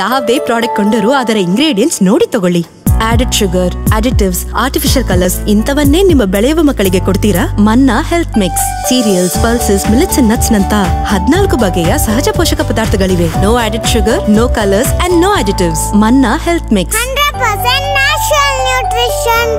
ಯಾವುದೇ ಪ್ರಾಡಕ್ಟ್ ಕೊಂಡರೂ ಅದರ ಇಂಗ್ರೀಡಿಯೆಂಟ್ಸ್ ನೋಡಿ ತಗೊಳ್ಳಿ. Added sugar additives artificial colours ಇಂಥವನ್ನೇ ನಿಮ್ಮ ಬೆಳೆಯುವ ಮಕ್ಕಳಿಗೆ ಕೊಡ್ತೀರಾ? Manna health mix cereals pulses millets and nuts ನಂತ ಹದಿನಾಲ್ಕು ಬಗೆಯ ಸಹಜ ಪೋಷಕ ಪದಾರ್ಥಗಳಿವೆ. No added sugar no colours and no additives Manna health mix hundred percent natural nutrition